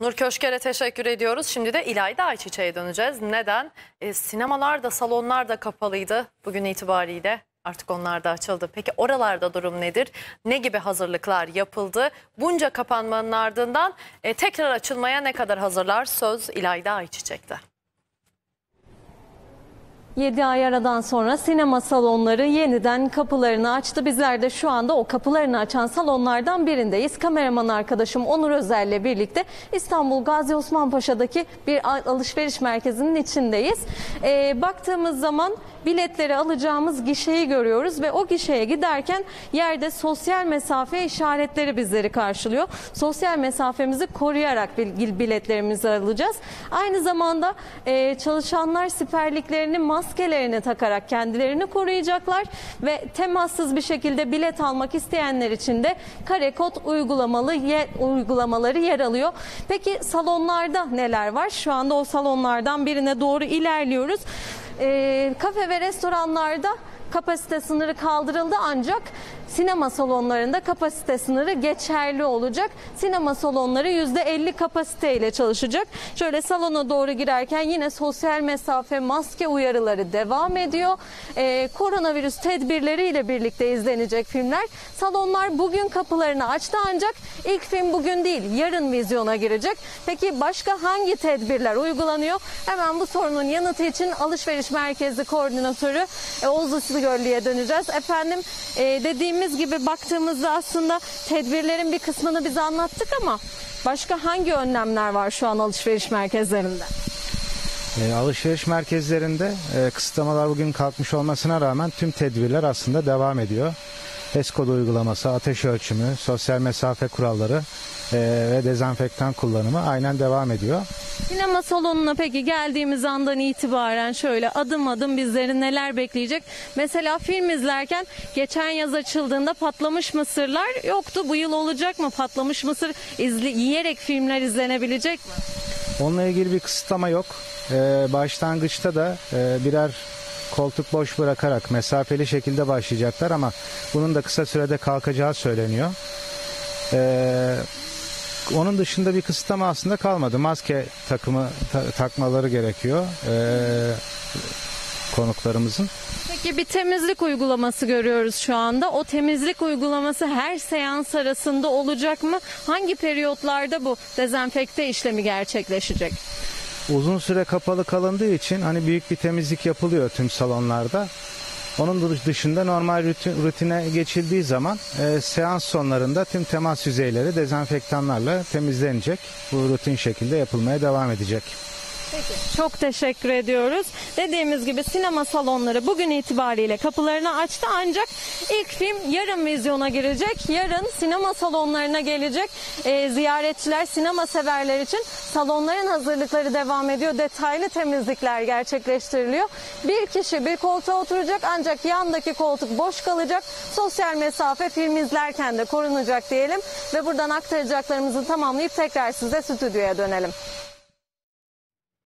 Nur Köşker'e teşekkür ediyoruz. Şimdi de İlayda Ayçiçek'e döneceğiz. Neden? E, sinemalar da salonlar da kapalıydı bugün itibariyle. Artık onlar da açıldı. Peki oralarda durum nedir? Ne gibi hazırlıklar yapıldı? Bunca kapanmanın ardından e, tekrar açılmaya ne kadar hazırlar? Söz İlayda Ayçiçek'te. 7 ay aradan sonra sinema salonları yeniden kapılarını açtı. Bizler de şu anda o kapılarını açan salonlardan birindeyiz. Kameraman arkadaşım Onur Özel'le birlikte İstanbul Gazi Osman Paşa'daki bir alışveriş merkezinin içindeyiz. Ee, baktığımız zaman biletleri alacağımız gişeyi görüyoruz ve o gişeye giderken yerde sosyal mesafe işaretleri bizleri karşılıyor. Sosyal mesafemizi koruyarak bil- biletlerimizi alacağız. Aynı zamanda e, çalışanlar siperliklerini maskelerini takarak kendilerini koruyacaklar ve temassız bir şekilde bilet almak isteyenler için de kare kod uygulamalı yer, uygulamaları yer alıyor. Peki salonlarda neler var? Şu anda o salonlardan birine doğru ilerliyoruz. E, kafe ve restoranlarda kapasite sınırı kaldırıldı ancak sinema salonlarında kapasite sınırı geçerli olacak. Sinema salonları %50 kapasiteyle çalışacak. Şöyle salona doğru girerken yine sosyal mesafe, maske uyarıları devam ediyor. Ee, koronavirüs tedbirleriyle birlikte izlenecek filmler. Salonlar bugün kapılarını açtı ancak ilk film bugün değil yarın vizyona girecek. Peki başka hangi tedbirler uygulanıyor? Hemen bu sorunun yanıtı için alışveriş merkezi koordinatörü e, Oğuz Islıgöllü'ye döneceğiz. Efendim e, dediğimiz gibi baktığımızda aslında tedbirlerin bir kısmını biz anlattık ama başka hangi önlemler var şu an alışveriş merkezlerinde? E, alışveriş merkezlerinde e, kısıtlamalar bugün kalkmış olmasına rağmen tüm tedbirler aslında devam ediyor. HES kodu uygulaması, ateş ölçümü, sosyal mesafe kuralları e, ve dezenfektan kullanımı aynen devam ediyor. Sinema salonuna peki geldiğimiz andan itibaren şöyle adım adım bizleri neler bekleyecek? Mesela film izlerken geçen yaz açıldığında patlamış mısırlar yoktu. Bu yıl olacak mı? Patlamış mısır izle, yiyerek filmler izlenebilecek mi? Onunla ilgili bir kısıtlama yok. E, başlangıçta da e, birer koltuk boş bırakarak mesafeli şekilde başlayacaklar ama bunun da kısa sürede kalkacağı söyleniyor. E, onun dışında bir kısıtlama aslında kalmadı. Maske takımı ta- takmaları gerekiyor e, konuklarımızın. Peki bir temizlik uygulaması görüyoruz şu anda. O temizlik uygulaması her seans arasında olacak mı? Hangi periyotlarda bu dezenfekte işlemi gerçekleşecek? Uzun süre kapalı kalındığı için hani büyük bir temizlik yapılıyor tüm salonlarda. Onun dışında normal rutin- rutine geçildiği zaman e, seans sonlarında tüm temas yüzeyleri dezenfektanlarla temizlenecek. Bu rutin şekilde yapılmaya devam edecek. Çok teşekkür ediyoruz. Dediğimiz gibi sinema salonları bugün itibariyle kapılarını açtı ancak ilk film yarın vizyona girecek. Yarın sinema salonlarına gelecek Ee, ziyaretçiler, sinema severler için salonların hazırlıkları devam ediyor. Detaylı temizlikler gerçekleştiriliyor. Bir kişi bir koltuğa oturacak ancak yandaki koltuk boş kalacak. Sosyal mesafe film izlerken de korunacak diyelim ve buradan aktaracaklarımızı tamamlayıp tekrar size stüdyoya dönelim.